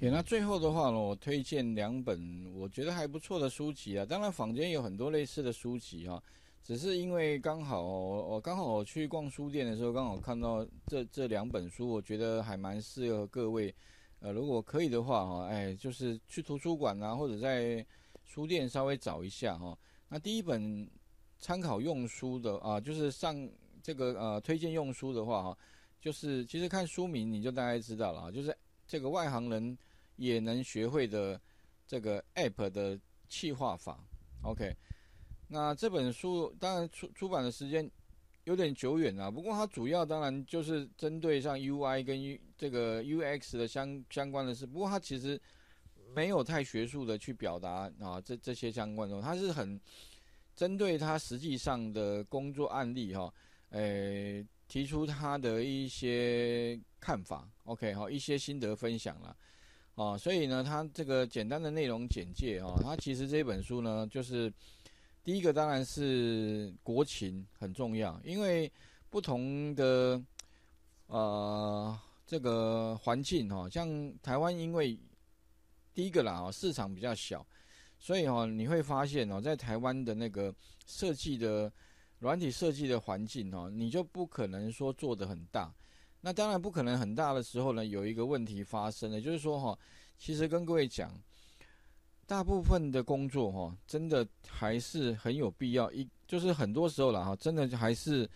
OK，那最后的话呢，我推荐两本我觉得还不错的书籍啊。当然，坊间有很多类似的书籍哈，只是因为刚好我刚好我去逛书店的时候，刚好看到这这两本书，我觉得还蛮适合各位。呃，如果可以的话哈，哎，就是去图书馆啊，或者在书店稍微找一下哈。那第一本参考用书的啊，就是上这个呃推荐用书的话哈，就是其实看书名你就大概知道了啊，就是这个外行人。也能学会的这个 App 的气化法，OK。那这本书当然出出版的时间有点久远啊，不过它主要当然就是针对像 UI 跟这个 UX 的相相关的事。不过它其实没有太学术的去表达啊，这这些相关的，它是很针对它实际上的工作案例哈，诶，提出他的一些看法，OK 哈，一些心得分享了。啊，所以呢，它这个简单的内容简介啊，它其实这本书呢，就是第一个当然是国情很重要，因为不同的呃这个环境哈，像台湾因为第一个啦啊市场比较小，所以哈你会发现哦，在台湾的那个设计的软体设计的环境哦，你就不可能说做的很大。那当然不可能很大的时候呢，有一个问题发生了，就是说哈，其实跟各位讲，大部分的工作哈，真的还是很有必要一，就是很多时候了哈，真的还是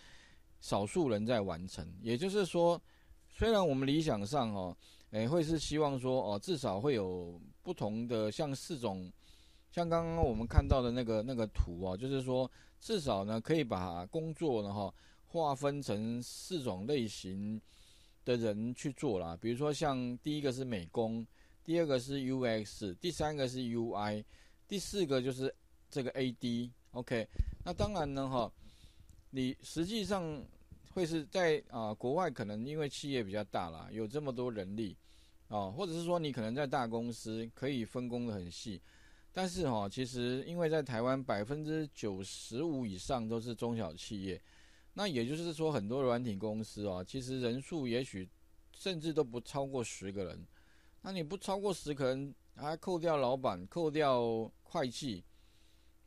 少数人在完成。也就是说，虽然我们理想上哦，哎会是希望说哦，至少会有不同的像四种，像刚刚我们看到的那个那个图啊，就是说至少呢可以把工作呢哈。划分成四种类型的人去做啦，比如说像第一个是美工，第二个是 UX，第三个是 UI，第四个就是这个 AD。OK，那当然呢，哈，你实际上会是在啊国外，可能因为企业比较大啦，有这么多人力啊，或者是说你可能在大公司可以分工的很细，但是哈，其实因为在台湾百分之九十五以上都是中小企业。那也就是说，很多软体公司啊，其实人数也许甚至都不超过十个人。那你不超过十可能，还扣掉老板、扣掉会计，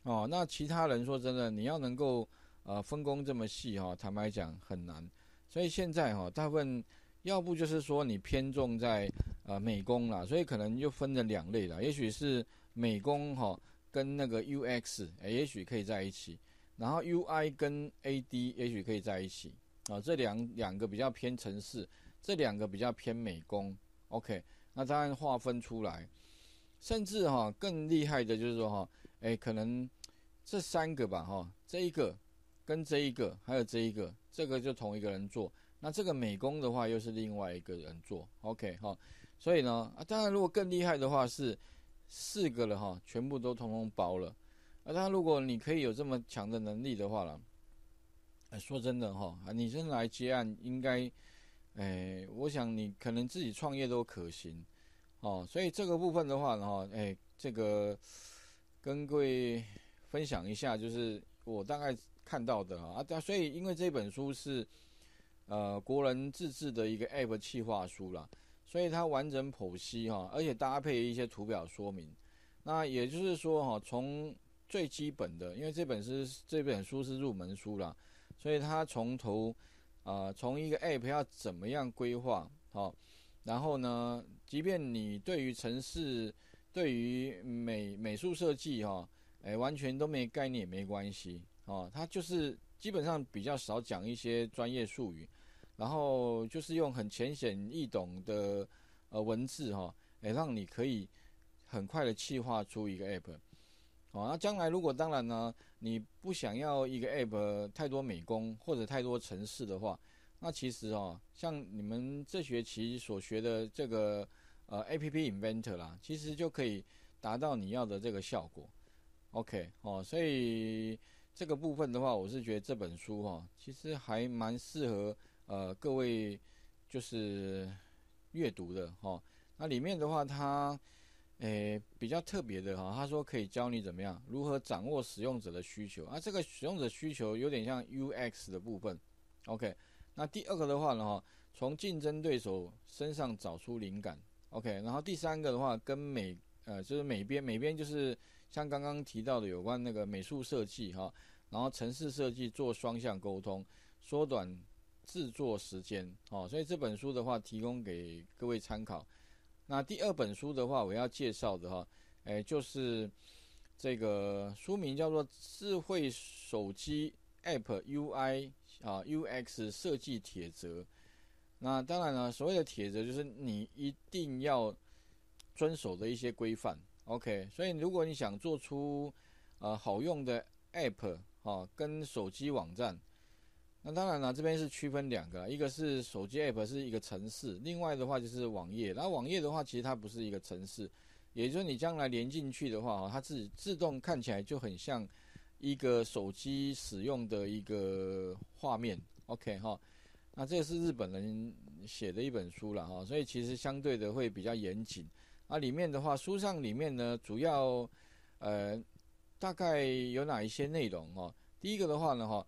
哦，那其他人说真的，你要能够呃分工这么细哈，坦白讲很难。所以现在哈，大部分要不就是说你偏重在呃美工啦，所以可能就分了两类了。也许是美工哈跟那个 UX，哎，也许可以在一起。然后 UI 跟 AD 也许可以在一起啊，这两两个比较偏城市，这两个比较偏美工。OK，那当然划分出来，甚至哈更厉害的就是说哈，哎，可能这三个吧哈，这一个跟这一个还有这一个，这个就同一个人做。那这个美工的话又是另外一个人做。OK 哈，所以呢啊，当然如果更厉害的话是四个了哈，全部都通通包了。那他如果你可以有这么强的能力的话了，说真的哈，你真来接案应该，哎，我想你可能自己创业都可行，哦，所以这个部分的话呢，哎，这个跟各位分享一下，就是我大概看到的啊，啊，所以因为这本书是呃国人自制的一个 App 企划书啦，所以它完整剖析哈，而且搭配一些图表说明，那也就是说哈，从最基本的，因为这本是这本书是入门书啦，所以它从头啊，从一个 App 要怎么样规划好，然后呢，即便你对于城市、对于美美术设计哈，哎，完全都没概念也没关系哦，它就是基本上比较少讲一些专业术语，然后就是用很浅显易懂的呃文字哈，哎，让你可以很快的气化出一个 App。哦，那将来如果当然呢，你不想要一个 App 太多美工或者太多城市的话，那其实哦，像你们这学期所学的这个呃 App Inventor 啦，其实就可以达到你要的这个效果。OK，哦，所以这个部分的话，我是觉得这本书哈，其实还蛮适合呃各位就是阅读的哈。那里面的话，它。诶，比较特别的哈，他说可以教你怎么样，如何掌握使用者的需求啊。这个使用者需求有点像 UX 的部分。OK，那第二个的话呢哈，从竞争对手身上找出灵感 OK，然后第三个的话，跟美呃就是美编，美编就是像刚刚提到的有关那个美术设计哈，然后城市设计做双向沟通，缩短制作时间哦。所以这本书的话，提供给各位参考。那第二本书的话，我要介绍的哈，哎，就是这个书名叫做《智慧手机 App UI 啊 UX 设计铁则》。那当然了，所谓的铁则就是你一定要遵守的一些规范。OK，所以如果你想做出呃好用的 App 哈，跟手机网站。那当然了，这边是区分两个，一个是手机 app 是一个城市，另外的话就是网页。然后网页的话，其实它不是一个城市，也就是你将来连进去的话，它自自动看起来就很像一个手机使用的一个画面。OK 哈，那这个是日本人写的一本书了哈，所以其实相对的会比较严谨。那里面的话，书上里面呢，主要呃大概有哪一些内容哈？第一个的话呢哈。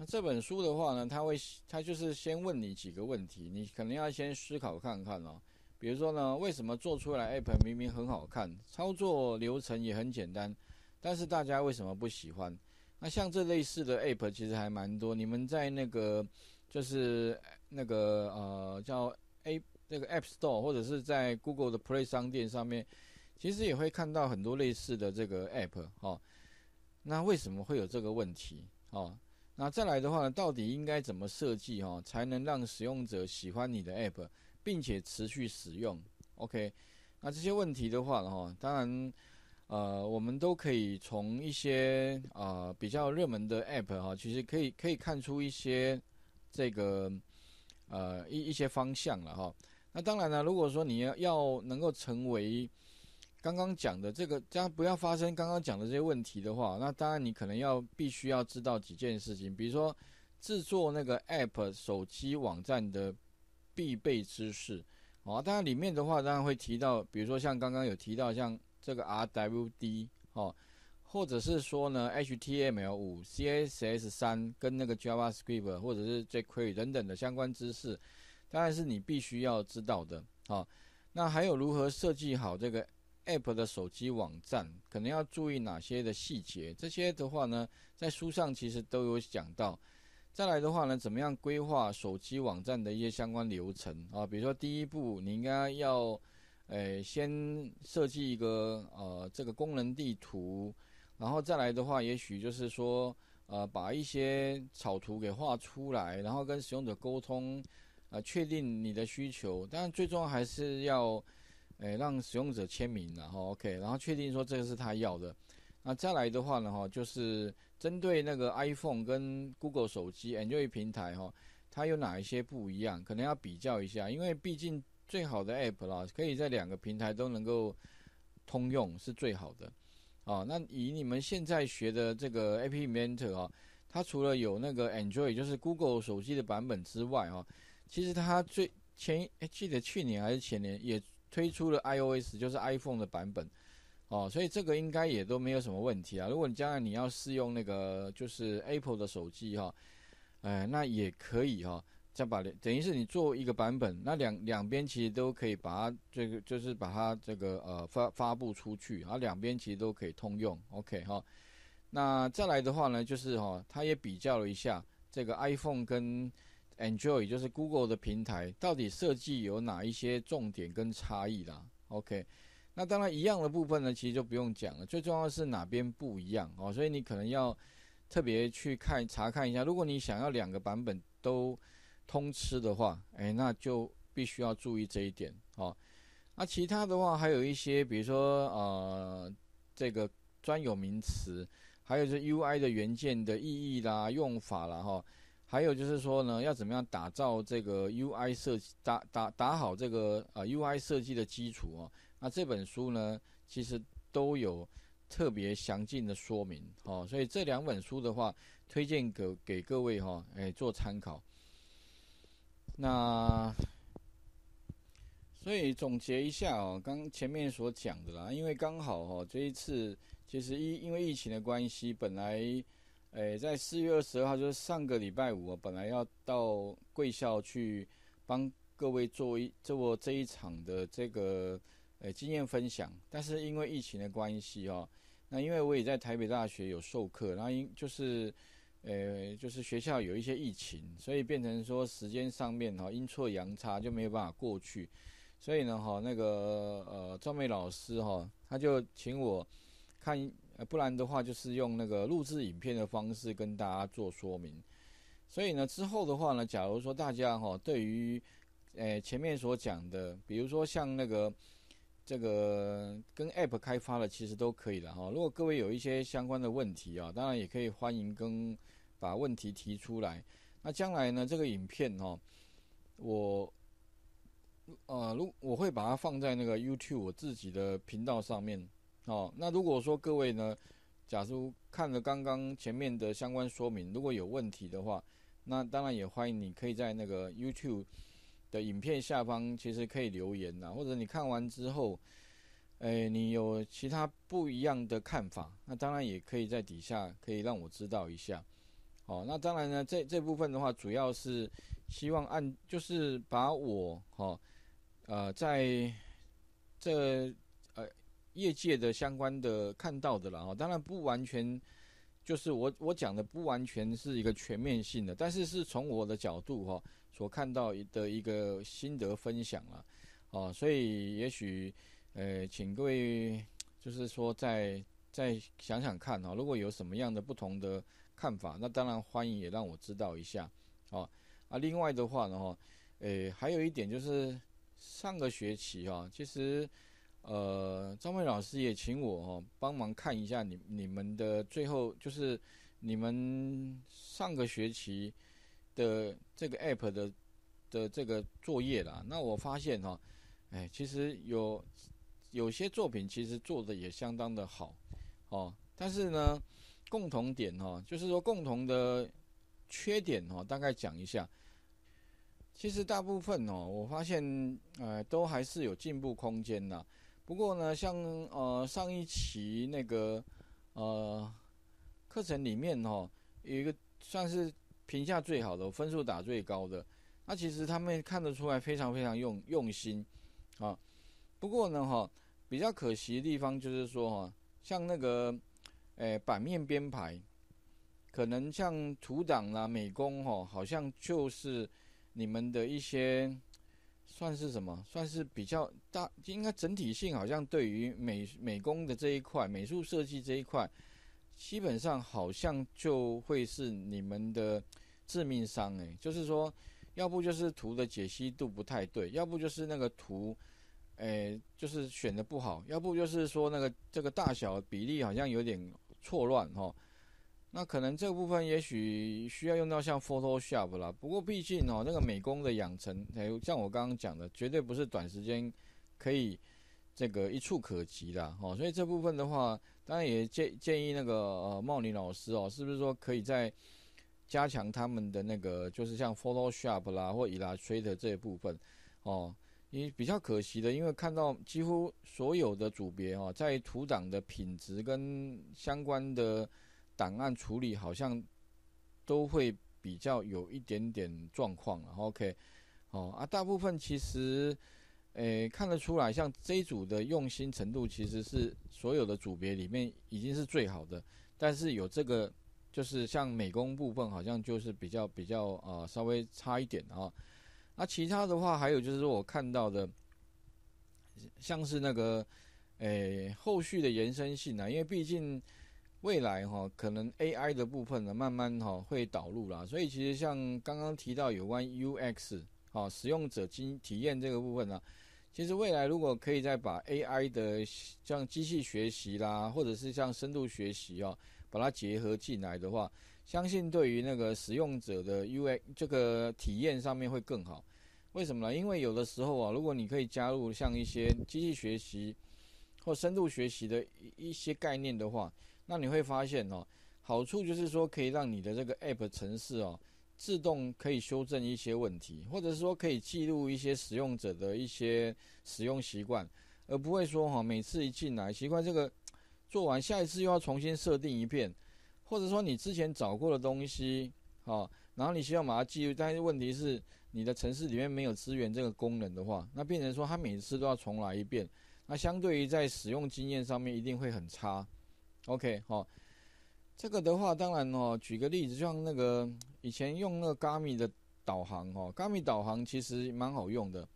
那这本书的话呢，他会他就是先问你几个问题，你可能要先思考看看哦。比如说呢，为什么做出来 App 明明很好看，操作流程也很简单，但是大家为什么不喜欢？那像这类似的 App 其实还蛮多，你们在那个就是那个呃叫 A 那个 App Store 或者是在 Google 的 Play 商店上面，其实也会看到很多类似的这个 App 哦。那为什么会有这个问题哦？那再来的话呢，到底应该怎么设计哈，才能让使用者喜欢你的 app，并且持续使用？OK，那这些问题的话呢哈，当然，呃，我们都可以从一些啊比较热门的 app 哈，其实可以可以看出一些这个呃一一些方向了哈。那当然呢，如果说你要要能够成为刚刚讲的这个，这样不要发生刚刚讲的这些问题的话，那当然你可能要必须要知道几件事情，比如说制作那个 App 手机网站的必备知识，哦，当然里面的话当然会提到，比如说像刚刚有提到像这个 RWD 哦，或者是说呢 HTML 五、CSS 三跟那个 JavaScript 或者是 jQuery 等等的相关知识，当然是你必须要知道的，哦，那还有如何设计好这个。App 的手机网站可能要注意哪些的细节？这些的话呢，在书上其实都有讲到。再来的话呢，怎么样规划手机网站的一些相关流程啊？比如说第一步，你应该要，诶，先设计一个呃这个功能地图，然后再来的话，也许就是说，呃，把一些草图给画出来，然后跟使用者沟通，呃，确定你的需求。但，最重要还是要。诶，让使用者签名，然后 OK，然后确定说这个是他要的。那再来的话呢，哈，就是针对那个 iPhone 跟 Google 手机 Android 平台，哈，它有哪一些不一样？可能要比较一下，因为毕竟最好的 App 啦，可以在两个平台都能够通用是最好的。啊，那以你们现在学的这个 App Mentor 啊，它除了有那个 Android 就是 Google 手机的版本之外，哈，其实它最前诶，记得去年还是前年也。推出了 iOS，就是 iPhone 的版本，哦，所以这个应该也都没有什么问题啊。如果你将来你要试用那个就是 Apple 的手机哈，哎，那也可以哈，再把等于是你做一个版本，那两两边其实都可以把它这个就是把它这个呃发发布出去，然后两边其实都可以通用，OK 哈。那再来的话呢，就是哈，他也比较了一下这个 iPhone 跟 Enjoy 就是 Google 的平台，到底设计有哪一些重点跟差异啦？OK，那当然一样的部分呢，其实就不用讲了。最重要的是哪边不一样哦，所以你可能要特别去看查看一下。如果你想要两个版本都通吃的话，哎，那就必须要注意这一点哦。那其他的话还有一些，比如说呃这个专有名词，还有是 UI 的元件的意义啦、用法啦哈。还有就是说呢，要怎么样打造这个 UI 设计，打打打好这个呃 UI 设计的基础哦。那这本书呢，其实都有特别详尽的说明哦。所以这两本书的话，推荐给给各位哈，哎做参考。那所以总结一下哦，刚前面所讲的啦，因为刚好哦这一次其实因因为疫情的关系，本来。诶，在四月二十二号，就是上个礼拜五，我本来要到贵校去帮各位做一做这一场的这个呃经验分享，但是因为疫情的关系哦，那因为我也在台北大学有授课，然后因就是呃就是学校有一些疫情，所以变成说时间上面哈阴错阳差就没有办法过去，所以呢哈那个呃赵妹老师哈他就请我看，呃不然的话就是用那个录制影片的方式跟大家做说明。所以呢，之后的话呢，假如说大家哈对于，诶前面所讲的，比如说像那个这个跟 App 开发的，其实都可以了哈。如果各位有一些相关的问题啊，当然也可以欢迎跟把问题提出来。那将来呢，这个影片哈，我呃，如我会把它放在那个 YouTube 我自己的频道上面哦。那如果说各位呢，假如看了刚刚前面的相关说明，如果有问题的话，那当然也欢迎你可以在那个 YouTube 的影片下方，其实可以留言呐，或者你看完之后，诶，你有其他不一样的看法，那当然也可以在底下可以让我知道一下。哦，那当然呢，这这部分的话，主要是希望按就是把我哈，呃，在这业界的相关的看到的了哈，当然不完全。就是我我讲的不完全是一个全面性的，但是是从我的角度哈所看到的一个心得分享了，哦，所以也许呃，请各位就是说再再想想看哈，如果有什么样的不同的看法，那当然欢迎也让我知道一下，哦啊，另外的话呢哈，呃，还有一点就是上个学期哈，其实。呃，张伟老师也请我哦帮忙看一下你你们的最后就是你们上个学期的这个 app 的的这个作业啦。那我发现哈，哎，其实有有些作品其实做的也相当的好哦，但是呢，共同点哈，就是说共同的缺点哈，大概讲一下。其实大部分哦，我发现呃都还是有进步空间的。不过呢，像呃上一期那个呃课程里面哈，有一个算是评价最好的，分数打最高的，那其实他们看得出来非常非常用用心啊。不过呢哈，比较可惜的地方就是说哈，像那个诶版面编排，可能像图档啦、美工哈，好像就是你们的一些。算是什么？算是比较大，应该整体性好像对于美美工的这一块、美术设计这一块，基本上好像就会是你们的致命伤诶，就是说，要不就是图的解析度不太对，要不就是那个图，诶，就是选的不好，要不就是说那个这个大小比例好像有点错乱哈。那可能这部分也许需要用到像 Photoshop 啦，不过毕竟哦，那个美工的养成，像我刚刚讲的，绝对不是短时间可以这个一触可及的哦。所以这部分的话，当然也建建议那个呃茂林老师哦，是不是说可以在加强他们的那个，就是像 Photoshop 啦或 Illustrator 这一部分哦，因为比较可惜的，因为看到几乎所有的组别哦，在图档的品质跟相关的。档案处理好像都会比较有一点点状况了，OK，哦啊，大部分其实诶看得出来，像这一组的用心程度其实是所有的组别里面已经是最好的，但是有这个就是像美工部分好像就是比较比较啊稍微差一点啊，那其他的话还有就是我看到的像是那个诶后续的延伸性啊，因为毕竟。未来哈，可能 AI 的部分呢，慢慢哈会导入啦。所以其实像刚刚提到有关 UX 哈，使用者经体验这个部分呢，其实未来如果可以再把 AI 的像机器学习啦，或者是像深度学习哦，把它结合进来的话，相信对于那个使用者的 UX 这个体验上面会更好。为什么呢？因为有的时候啊，如果你可以加入像一些机器学习或深度学习的一一些概念的话，那你会发现哦，好处就是说可以让你的这个 App 程式哦，自动可以修正一些问题，或者是说可以记录一些使用者的一些使用习惯，而不会说哈每次一进来习惯这个做完，下一次又要重新设定一遍，或者说你之前找过的东西，哦，然后你需要把它记录，但是问题是你的城市里面没有资源这个功能的话，那变成说它每次都要重来一遍，那相对于在使用经验上面一定会很差。OK，好，这个的话当然哦，举个例子，像那个以前用那个 Gami 的导航哦，Gami 导航其实蛮好用的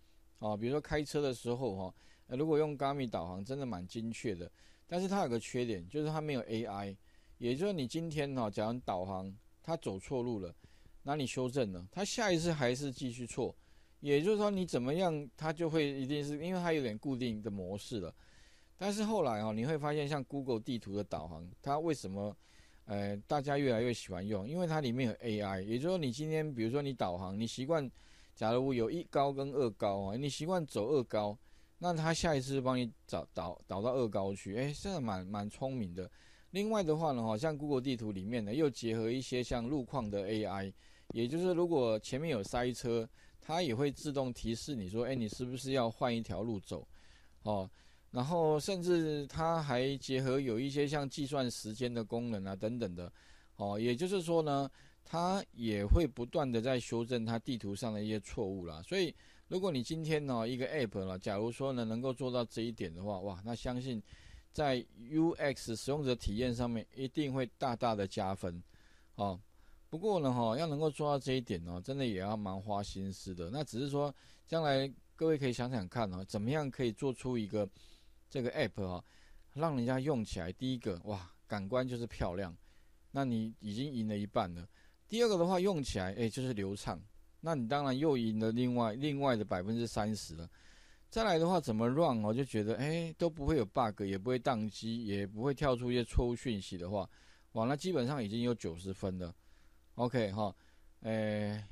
啊，比如说开车的时候哈，如果用 Gami 导航真的蛮精确的，但是它有个缺点，就是它没有 AI。也就是你今天哈，假如导航它走错路了，那你修正了，它下一次还是继续错。也就是说你怎么样，它就会一定是因为它有点固定的模式了。但是后来哦，你会发现像 Google 地图的导航，它为什么呃大家越来越喜欢用？因为它里面有 AI。也就是说你今天比如说你导航，你习惯，假如有一高跟二高啊，你习惯走二高，那它下一次帮你找导导到二高去，哎，这蛮蛮聪明的。另外的话呢，哈，像 Google 地图里面呢，又结合一些像路况的 AI，也就是如果前面有塞车，它也会自动提示你说，哎，你是不是要换一条路走？哦，然后甚至它还结合有一些像计算时间的功能啊，等等的，哦，也就是说呢，它也会不断的在修正它地图上的一些错误啦。所以，如果你今天呢一个 App 呢，假如说呢能够做到这一点的话，哇，那相信。在 UX 使用者体验上面一定会大大的加分，哦。不过呢，哈，要能够做到这一点呢，真的也要蛮花心思的。那只是说，将来各位可以想想看哦，怎么样可以做出一个这个 App 哈，让人家用起来，第一个哇，感官就是漂亮，那你已经赢了一半了。第二个的话，用起来哎就是流畅，那你当然又赢了另外另外的百分之三十了。再来的话，怎么 run 我就觉得，哎，都不会有 bug，也不会宕机，也不会跳出一些错误讯息的话，哇，那基本上已经有九十分了。OK 哈，哎，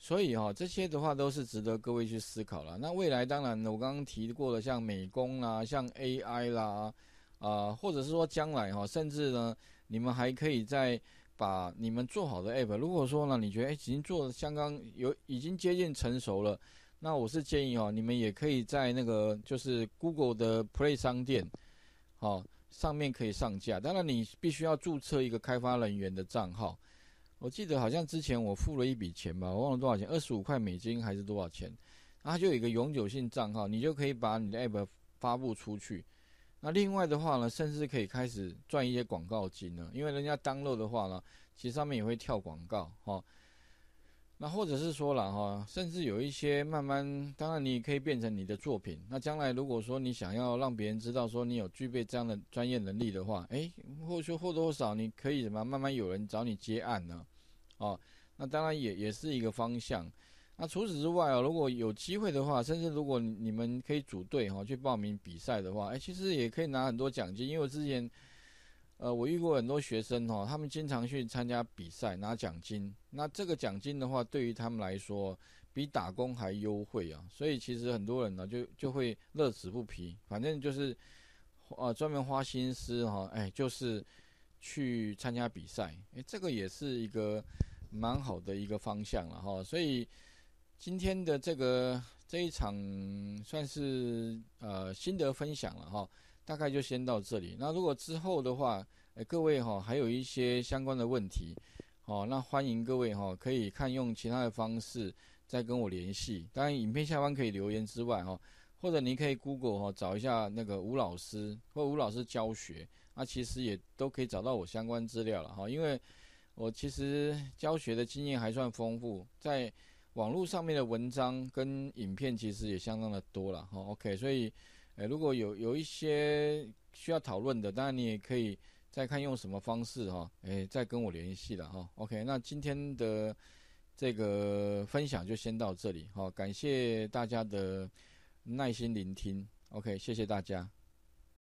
所以哈，这些的话都是值得各位去思考了。那未来当然，我刚刚提过的，像美工啦，像 AI 啦，啊，或者是说将来哈，甚至呢，你们还可以再把你们做好的 app，如果说呢，你觉得，已经做的相当有，已经接近成熟了。那我是建议哦，你们也可以在那个就是 Google 的 Play 商店，好上面可以上架。当然你必须要注册一个开发人员的账号。我记得好像之前我付了一笔钱吧，我忘了多少钱，二十五块美金还是多少钱？然后就有一个永久性账号，你就可以把你的 App 发布出去。那另外的话呢，甚至可以开始赚一些广告金呢，因为人家 download 的话呢，其实上面也会跳广告哈。那或者是说了哈，甚至有一些慢慢，当然你可以变成你的作品。那将来如果说你想要让别人知道说你有具备这样的专业能力的话，诶，或许或多或少你可以什么慢慢有人找你接案呢？哦，那当然也也是一个方向。那除此之外啊，如果有机会的话，甚至如果你们可以组队哈去报名比赛的话，诶，其实也可以拿很多奖金，因为我之前。呃，我遇过很多学生哈，他们经常去参加比赛拿奖金。那这个奖金的话，对于他们来说比打工还优惠啊。所以其实很多人呢，就就会乐此不疲，反正就是呃专门花心思哈，哎，就是去参加比赛。哎，这个也是一个蛮好的一个方向了哈。所以今天的这个这一场算是呃心得分享了哈。大概就先到这里。那如果之后的话，诶，各位哈，还有一些相关的问题，哦，那欢迎各位哈，可以看用其他的方式再跟我联系。当然，影片下方可以留言之外，哈，或者你可以 Google 哈找一下那个吴老师或吴老师教学，那其实也都可以找到我相关资料了哈。因为我其实教学的经验还算丰富，在网络上面的文章跟影片其实也相当的多了哈。OK，所以。哎，如果有有一些需要讨论的，当然你也可以再看用什么方式哈，哎，再跟我联系了哈。OK，那今天的这个分享就先到这里哈，感谢大家的耐心聆听。OK，谢谢大家。